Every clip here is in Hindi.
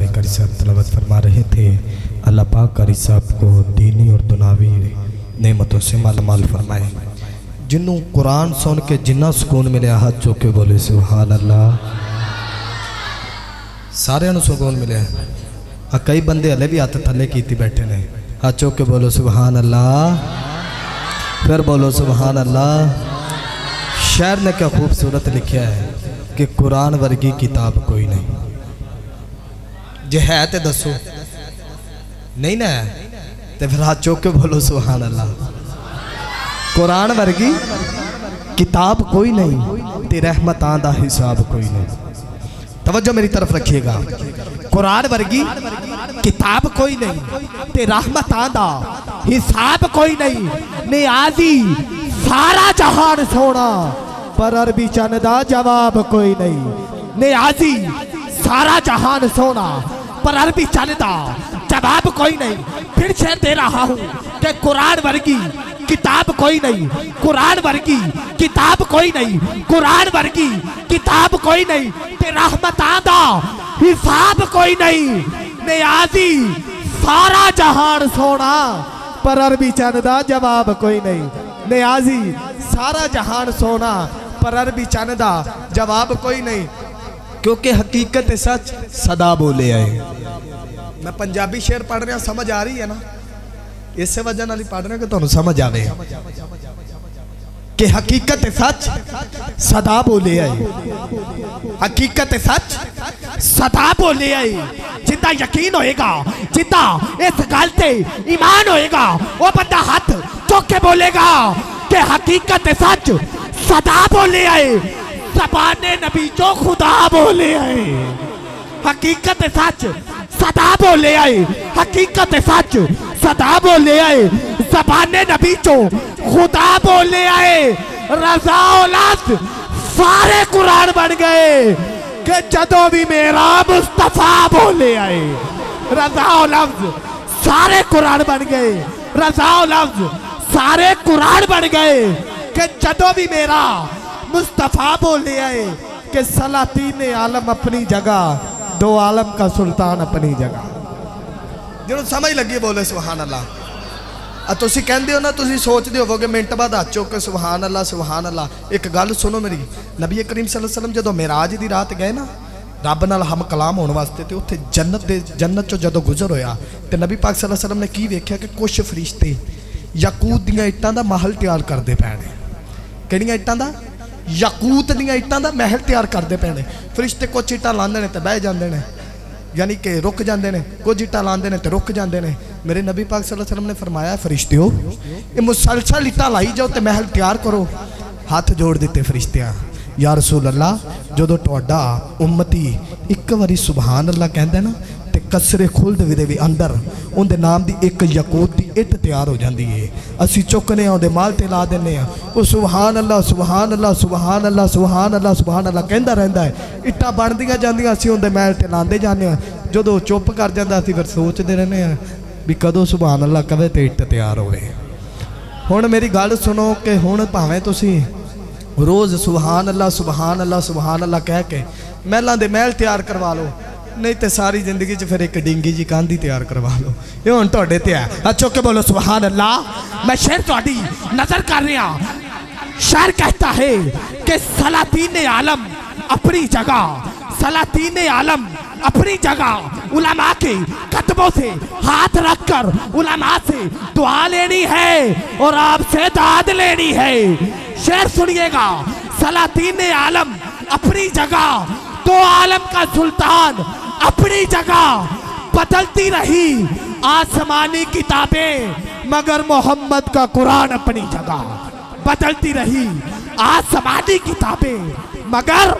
जावे करी साहब तलावत फरमा रहे थे। अल्लाह पाक करी साहब को दीनी और दुनावी नेमतों से मालामाल फरमाए। जिन्हों कुरान सुन के जिन्ना सुकून मिले, हाथ चुक बोले सुबहान अल्लाह सारे सुकून मिले। आ कई बंदे हले भी हाथ थले की बैठे ने। हाथ चुक के बोलो सुबहान अल्लाह फिर बोलो सुबहान अल्लाह शायर ने क्या खूबसूरत लिखा है कि कुरान वर्गी किताब कोई नहीं। जे है तो दसो। नहीं ना तो फिर हाथ चौक के बोलो सुहान अल्लाह कुरान वर्गी किताब कोई नहीं, ते रहमतां दा हिसाब कोई नहीं। तवज्जो मेरी तरफ़ रखिएगा। कुरान वर्गी किताब कोई नहीं, ते रहमतां दा हिसाब कोई नहीं। नियाजी सारा जहान सोना, पर अरबी चन दा जवाब कोई नहीं। नियाजी सारा जहान सोना पर अरबी चन दा जवाब कोई नहीं। फिर से दे रहा हूँ कि कुरान वर्गी किताब कोई नहीं। कुरान वर्गी किताब कोई नहीं। कुरान वर्गी किताब कोई नहीं। ते रहमत आदा। हिसाब कोई नहीं। नियाजी सारा जहान सोना। पर अरबी चंद दा जवाब कोई नहीं। नियाजी सारा जहान सोना। पर अरबी चंद दा जवाब कोई नहीं। क्योंकि हकीकत सच, सदा बोले आए। मैं पंजाबी शेर पढ़ रहा समझ आ रही है ना? इस वजह ना पढ़ रहा कि तुम समझ आवे। कि हकीकत सच, सदा बोले आए। हकीकत सच, सदा बोले आए। जिदा यकीन होएगा, जिदा इस गल से ईमान होएगा, वो बंदा हाथ चुके बोलेगा कि हकीकत सच, सदा बोले आए। जबाने नबी जो खुदा बोले आए। हकीकत सच। सदा बोले आए। हकीकत सच। सदा बोले आए। जबाने नबी चो खुदा बोले आए। रजा औलाद सारे कुरान बन गए कि जदों भी मेरा मुस्तफ़ा बोले आए, रजा लफ्ज सारे कुरान बन गए। रजा लफ्ज सारे कुरान बन गए कि जदों भी मेरा मुस्तफा बोले आए कि सलातीन आलम अपनी जगह दो आलम का सुल्तान अपनी जगह ਜਿਹਨੂੰ ਸਮਝ ਲੱਗੀ ਬੋਲੇ ਸੁਭਾਨ ਅੱਲਾ ਆ ਤੁਸੀਂ ਕਹਿੰਦੇ ਹੋ ਨਾ ਤੁਸੀਂ ਸੋਚਦੇ ਹੋਵੋਗੇ ਮਿੰਟ ਬਾਅਦ ਹੱਥ ਚੁੱਕ ਕੇ ਸੁਭਾਨ ਅੱਲਾ ਸੁਭਾਨ ਅੱਲਾ ਇੱਕ ਗੱਲ ਸੁਣੋ ਮੇਰੀ ਨਬੀ ਕਰੀਮ ਸੱਲੱਲਾਹੁ ਅਲੈਹਿ ਵਸੱਲਮ ਜਦੋਂ ਮਿਰਾਜ ਦੀ ਰਾਤ ਗਏ ਨਾ ਰੱਬ ਨਾਲ ਹਮ ਕਲਾਮ ਹੋਣ ਵਾਸਤੇ ਤੇ ਉੱਥੇ ਜੰਨਤ ਦੇ ਜੰਨਤ ਚੋਂ ਜਦੋਂ ਗੁਜ਼ਰ ਹੋਇਆ ਤੇ ਨਬੀ ਪਾਕ ਸੱਲੱਲਾਹੁ ਅਲੈਹਿ ਵਸੱਲਮ ਨੇ ਕੀ ਵੇਖਿਆ ਕਿ ਕੁਝ ਫਰਿਸ਼ਤੇ ਯਾਕੂਤ ਦੀਆਂ ਇੱਟਾਂ ਦਾ ਮਹਿਲ ਤਿਆਰ ਕਰਦੇ ਪਏ ਨੇ ਕਿਹੜੀਆਂ ਇੱਟਾਂ ਦਾ ਯਾਕੂਤ ਦੀਆਂ ਇੱਟਾਂ ਦਾ ਮਹਿਲ ਤਿਆਰ ਕਰਦੇ ਪਏ ਨੇ ਫਰਿਸ਼ਤੇ ਕੁਝ ਇੱਟਾਂ ਲਾਉਂਦੇ ਨੇ ਤੇ ਬਹਿ ਜਾਂਦੇ ਨੇ ਯਾਨੀ ਕਿ ਰੁਕ ਜਾਂਦੇ ਨੇ ਕੁਝ ਇੱਟਾਂ ਲਾਉਂਦੇ ਨੇ ਤੇ ਰੁਕ ਜਾਂਦੇ ਨੇ ਮੇਰੇ ਨਬੀ ਪਾਕ ਸੱਲੱਲਾਹੁ ਅਲੈਹਿ ਵਸੱਲਮ ਨੇ ਫਰਮਾਇਆ ਫਰਿਸ਼ਤਿਓ ਇਹ ਮੁਸਲਸਲ ਇੱਟਾਂ ਲਾਈ ਜਾਓ ਤੇ ਮਹਿਲ ਤਿਆਰ ਕਰੋ ਹੱਥ ਜੋੜ ਦਿੱਤੇ ਫਰਿਸ਼ਤਿਆਂ ਯਾ ਰਸੂਲ ਅੱਲਾ ਜਦੋਂ ਤੁਹਾਡਾ ਉਮਤੀ ਇੱਕ ਵਾਰੀ ਸੁਭਾਨ ਅੱਲਾ ਕਹਿੰਦਾ ਨਾ ਤੇ ਕਸਰੇ ਖੁਲਦ ਦੇ ਵੀ ਅੰਦਰ, ਉਹਦੇ ਨਾਮ ਦੀ ਇੱਕ ਯਕੂਤ ਦੀ ਇੱਟ ਤਿਆਰ ਹੋ ਜਾਂਦੀ ਹੈ ਅਸੀਂ ਚੁੱਕਨੇ ਆ, ਉਹਦੇ ਮਾਲ ਤੇ ਲਾ ਦਿੰਨੇ ਆ। ਉਹ ਸੁਭਾਨ ਅੱਲਾ ਸੁਭਾਨ ਅੱਲਾ ਸੁਭਾਨ ਅੱਲਾ ਸੁਭਾਨ ਅੱਲਾ ਸੁਭਾਨ ਅੱਲਾ ਕਹਿੰਦਾ ਰਹਿੰਦਾ ਹੈ ਇੱਟਾਂ ਬਣਦੀਆਂ ਜਾਂਦੀਆਂ, ਅਸੀਂ ਉਹਦੇ ਮਹਿਲ ਤੇ ਲਾਉਂਦੇ ਜਾਂਦੇ ਆ। ਜਦੋਂ ਚੁੱਪ ਕਰ ਜਾਂਦਾ, ਅਸੀਂ ਫਿਰ ਸੋਚਦੇ ਰਹਿੰਦੇ ਆ ਵੀ ਕਦੋਂ ਸੁਭਾਨ ਅੱਲਾ ਕਦੇ ਤੇ ਇੱਟ ਤਿਆਰ ਹੋਵੇ। ਹੁਣ ਮੇਰੀ ਗੱਲ ਸੁਣੋ ਕਿ ਹੁਣ ਭਾਵੇਂ ਤੁਸੀਂ ਰੋਜ਼ ਸੁਭਾਨ ਅੱਲਾ ਸੁਭਾਨ ਅੱਲਾ ਸੁਭਾਨ ਅੱਲਾ ਕਹਿ ਕੇ ਮਹਿਲਾਂ ਦੇ ਮਹਿਲ ਤਿਆਰ ਕਰਵਾ ਲਓ ਨਹੀਂ ਤੇ ਸਾਰੀ ਜ਼ਿੰਦਗੀ 'ਚ ਫਿਰ ਇੱਕ ਡਿੰਗੀ ਜੀ ਕਾਂਦੀ ਤਿਆਰ ਕਰਵਾ ਲਓ ਇਹ ਹੁਣ ਤੁਹਾਡੇ ਤੇ ਆ ਆ ਚੁੱਕ ਕੇ ਬੋਲੋ ਸੁਭਾਨ ਅੱਲਾ मैं शेर थोड़ी नजर कर रहा शेर कहता है कि सलातीन आलम अपनी जगह सलातीन आलम अपनी जगह उलमा के कदमों से हाथ रखकर उलमा से दुआ लेनी है और आपसे दाद लेनी है शेर सुनिएगा सलातीन आलम अपनी जगह दो आलम का सुल्तान अपनी जगह बदलती रही। आसमानी किताबें, मगर मोहम्मद का कुरान अपनी जगह बदलती रही। आसमानी किताबें, मगर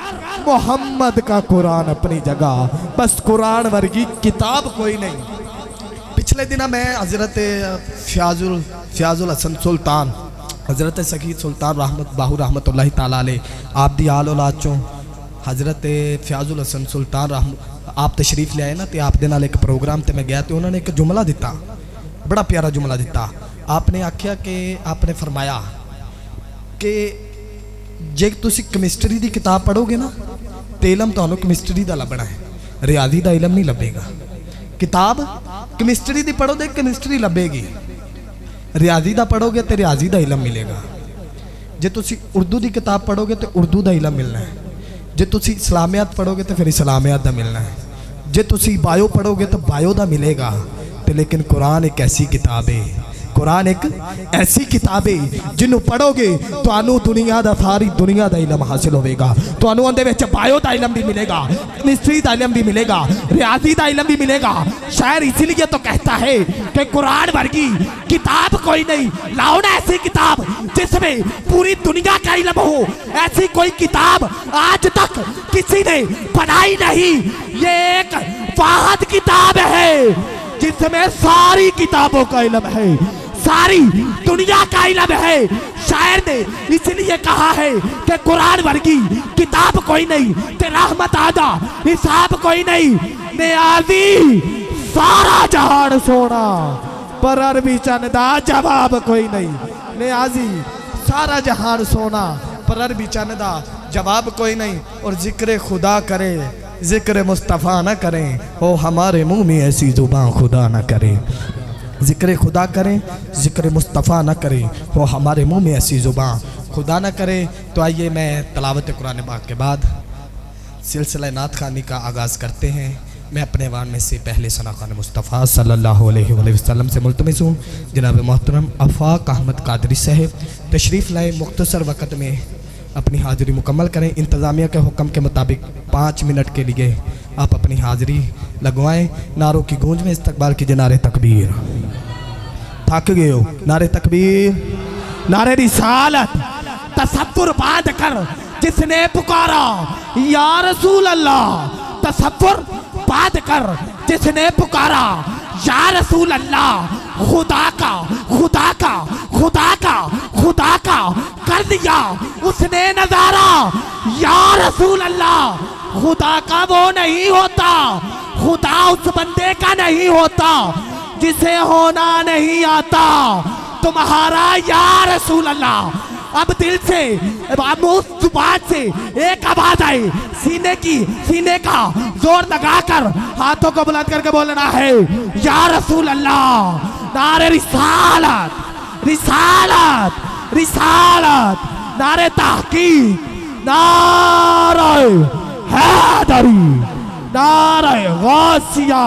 मोहम्मद का कुरान अपनी जगह। बस कुरान वर्गी किताब कोई नहीं। पिछले दिन मैं हज़रत फ्याजुल फ्याजुल हसन सुल्तान, हज़रत सकीद सुल्तान रहमत, बाहू रहमत ताला आप दी आल औलाद चों हज़रत फ्याजुल हसन सुल्तान रहमत ਆਪ ਤਸ਼ਰੀਫ ਲਿਆਏ ਨਾ ਤੇ ਆਪ ਦੇ ਨਾਲ ਇੱਕ ਪ੍ਰੋਗਰਾਮ ਤੇ ਮੈਂ ਗਿਆ ਤੇ ਉਹਨਾਂ ਨੇ ਇੱਕ ਜੁਮਲਾ ਦਿੱਤਾ। ਬੜਾ ਪਿਆਰਾ ਜੁਮਲਾ ਦਿੱਤਾ। ਆਪਨੇ ਆਖਿਆ ਕਿ ਆਪਨੇ ਫਰਮਾਇਆ ਕਿ ਜੇ ਤੁਸੀਂ ਕੈਮਿਸਟਰੀ ਦੀ ਕਿਤਾਬ ਪੜੋਗੇ ਨਾ, ਤੇ ਇਲਮ ਤੁਹਾਨੂੰ ਕੈਮਿਸਟਰੀ ਦਾ ਲੱਭਣਾ ਹੈ। ਰਿਆਜ਼ੀ ਦਾ ਇਲਮ ਨਹੀਂ ਲੱਭੇਗਾ। ਕਿਤਾਬ ਕੈਮਿਸਟਰੀ ਦੀ ਪੜੋ ਤੇ ਕੈਮਿਸਟਰੀ ਲੱਭੇਗੀ। ਰਿਆਜ਼ੀ ਦਾ ਪੜੋਗੇ ਤੇ ਰਿਆਜ਼ੀ ਦਾ ਇਲਮ ਮਿਲੇਗਾ। ਜੇ ਤੁਸੀਂ ਉਰਦੂ ਦੀ ਕਿਤਾਬ ਪੜੋਗੇ ਤੇ ਉਰਦੂ ਦਾ ਇਲਮ ਮਿਲਣਾ ਹੈ। ਜੇ ਤੁਸੀਂ ਇਸਲਾਮੀਅਤ ਪੜੋਗੇ ਤੇ ਫਿਰ ਇਸਲਾਮੀਅਤ ਦਾ ਮਿਲਣਾ ਹੈ। ਜੇ ਤੁਸੀਂ ਬਾਇਓ ਪੜੋਗੇ ਤਾਂ ਬਾਇਓ ਦਾ ਮਿਲੇਗਾ, ਤੇ ਲੇਕਿਨ ਕੁਰਾਨ ਇੱਕ ਐਸੀ ਕਿਤਾਬ ਹੈ कुरान एक ऐसी किताब है जिन्हों पढ़ोगे तो दुनिया का सारी दुनिया का इलम हासिल होगा तो बायो का इलम भी मिलेगा मिस्ट्री का इलम भी मिलेगा रियाजी का इलम भी मिलेगा। शायर इसीलिए तो कहता है कि कुरान वर्गी किताब कोई नहीं, लाओ ना ऐसी किताब जिसमें पूरी दुनिया का इलम हो। ऐसी कोई किताब आज तक किसी ने बनाई नहीं। ये एक वाहद किताब है, जिसमें सारी किताबों का इलम है। सारी दुनिया का इलम है। शायर ने इसलिए कहा है कि कुरान वर्गी, किताब कोई नहीं, ते रहमत आदा, हिसाब कोई नहीं। नियाजी सारा जहान सोना, पर अरबी चंदा जवाब कोई नहीं। नियाजी सारा जहान सोना, पर अरबी चंदा जवाब कोई नहीं। और ज़िक्र खुदा करे, ज़िक्र मुस्तफ़ा न करें, ओ हमारे मुँह में ऐसी ज़ुबान खुदा न करे। ज़िक्र खुदा करें, ज़िक्र मुस्तफ़ा न करें, वो हमारे मुँह में ऐसी ज़ुबान। खुदा न करें तो आइए मैं तलावत कुरान पाक के बाद सिलसिला नात खानी का आगाज़ करते हैं। मैं अपने वान में से पहले सना खान मुस्तफ़ा सल्लल्लाहु अलैहि वसल्लम से मुलतमस हूँ। जनाब मोहतरम अफाक अहमद कादरी साहब, तशरीफ़ लाए मुख्तसर वक़्त में अपनी हाज़िरी मुकम्मल करें। इंतज़ामिया के हुक्म के मुताबिक पाँच मिनट के लिए आप अपनी हाज़िरी लगवाएँ। नारों की गूंज में इस्तकबाल की नारे तकबीर। थक गए हो? नारे तकबीर। नारे रिसालत। तसव्वुर बाँध कर जिसने पुकारा, या रसूल अल्लाह तसव्वुर बाँध कर जिसने पुकारा, या रसूल अल्लाह खुदा का खुदा का खुदा का खुदा का कर दिया उसने नज़ारा। या रसूल अल्लाह खुदा का वो नहीं होता। खुदा उस बंदे का नहीं होता। जिसे होना नहीं आता। तुम्हारा या रसूल अल्लाह। अब दिल से, अब से एक आवाज़ आई। सीने की, सीने का ज़ोर लगाकर हाथों को बुलंद करके बोलना है, या रसूल अल्लाह, नारे रिसालत रिसालत रिसालत, नारे तहकीक, नारे हैदरी, नारे गौसिया।